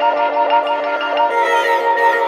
Thank you.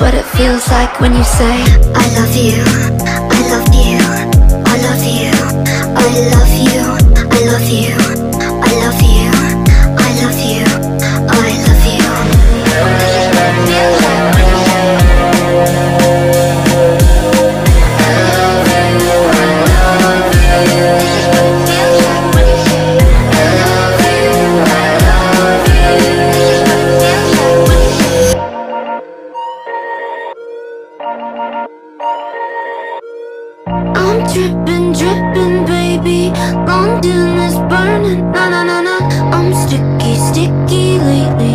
Feels like when you say I love you, I love you, I love you, I love you, dripping, dripping, baby. London is burning, na na na na. I'm sticky, sticky lately.